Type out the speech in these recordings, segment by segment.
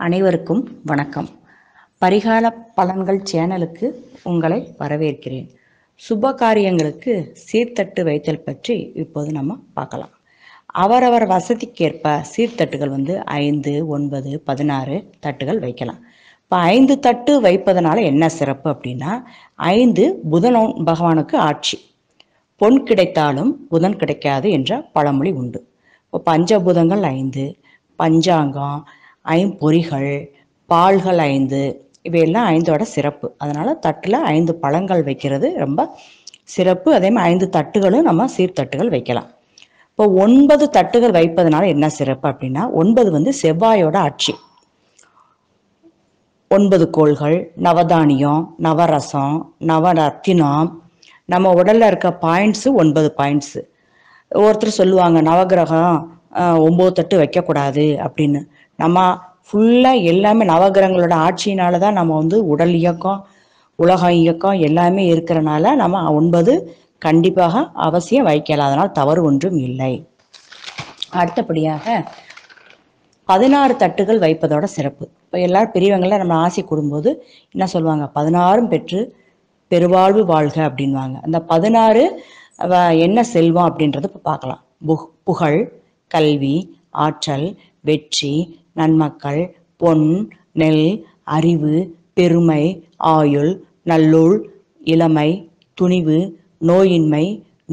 அனைவருக்கும் வணக்கம். பரிகால பலன்கள் சேனலுக்கு உங்களை வரவேற்கிறேன். சுப காரியங்களுக்கு சீர்தட்டு வைத்தல் பற்றி இப்போது நம்ம பார்க்கலாம். அவரவர் வசதிக்கேற்ப சீர்தட்டுகள் வந்து ஐந்து ஒன்பது பதினாறு தட்டுகள் வைக்கலாம். இப்போ ஐந்து தட்டு வைப்பதனால என்ன சிறப்பு அப்படின்னா ஐந்து புதன் பகவானுக்கு ஆட்சி. பொன் கிடைத்தாலும் புதன் கிடைக்காது என்ற பழமொழி உண்டு. இப்போ பஞ்சபூதங்கள் ஐந்து பஞ்சாங்கம் ஐம்பொறிகள் பால்கள் ஐந்து இவையெல்லாம் ஐந்தோட சிறப்பு. அதனால தட்டில் ஐந்து பழங்கள் வைக்கிறது ரொம்ப சிறப்பு. அதே மாதிரி ஐந்து தட்டுகளும் நம்ம சீர்தட்டுகள் வைக்கலாம். இப்போ ஒன்பது தட்டுகள் வைப்பதனால என்ன சிறப்பு அப்படின்னா ஒன்பது வந்து செவ்வாயோட ஆட்சி. ஒன்பது கோள்கள் நவதானியம் நவரசம் நவரத்தினம். நம்ம உடல்ல இருக்க பாயிண்ட்ஸு ஒன்பது பாயிண்ட்ஸு ஒருத்தர் சொல்லுவாங்க நவகிரகம் ஒம்பது ஒன்பது தட்டு வைக்கக்கூடாது அப்படின்னு. நம்ம ஃபுல்லாக எல்லாமே நவகிரகங்களோட ஆட்சியினால தான் நம்ம வந்து உடல் இயக்கம் உலகம் இயக்கம் எல்லாமே இருக்கிறனால நம்ம ஒன்பது கண்டிப்பாக அவசியம் வைக்கலாம் அதனால் தவறு ஒன்றும் இல்லை. அடுத்தபடியாக பதினாறு தட்டுகள் வைப்பதோட சிறப்பு. இப்போ எல்லாரும் பெரியவங்களாம் நம்ம ஆசை கூடும்போது என்ன சொல்லுவாங்க? பதினாறும் பெற்று பெருவாழ்வு வாழ்க அப்படின்வாங்க அந்த பதினாறு என்ன செல்வம் அப்படின்றத இப்போ பார்க்கலாம். புக- புகழ் கல்வி ஆற்றல் வெற்றி நன்மக்கள் பொன் நெல் அறிவு பெருமை ஆயுள் நல்லுள் இளமை துணிவு நோயின்மை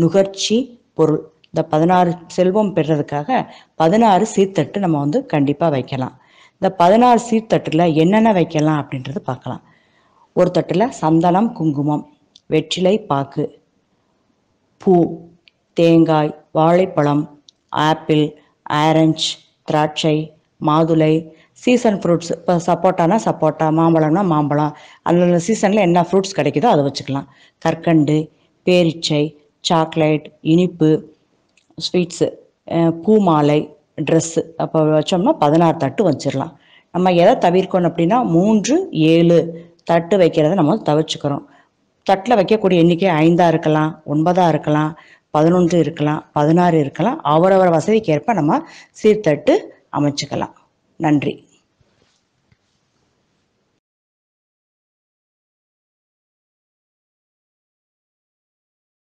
நுகர்ச்சி பொருள். இந்த பதினாறு செல்வம் பெறுறதுக்காக பதினாறு சீர்தட்டு நம்ம வந்து கண்டிப்பாக வைக்கலாம். இந்த பதினாறு சீர்தட்டில் என்னென்ன வைக்கலாம் அப்படின்றது பார்க்கலாம். ஒரு தட்டில் சந்தனம் குங்குமம் வெற்றிலை பாக்கு பூ தேங்காய் வாழைப்பழம் ஆப்பிள் ஆரஞ்சு திராட்சை மாதுளை சீசன் ஃப்ரூட்ஸ் இப்போ சப்போட்டானா சப்போட்டா மாம்பழம்னா மாம்பழம். அந்த சீசனில் என்ன ஃப்ரூட்ஸ் கிடைக்குதோ அதை வச்சுக்கலாம். கற்கண்டு பேரிச்சை சாக்லேட் இனிப்பு ஸ்வீட்ஸு பூ மாலை ட்ரெஸ்ஸு அப்போ வச்சோம்னா பதினாறு தட்டு வச்சிடலாம். நம்ம எதை தவிர்க்கணும் அப்படின்னா மூன்று ஏழு தட்டு வைக்கிறத நம்ம தவிர்த்துக்கிறோம் தட்டில் வைக்கக்கூடிய எண்ணிக்கை ஐந்தாக இருக்கலாம் ஒன்பதாக இருக்கலாம் பதினொன்று இருக்கலாம் பதினாறு இருக்கலாம் அவரவர் வசதிக்கேற்ப நம்ம சீர்தட்டு அமைச்சுக்கலாம். நன்றி.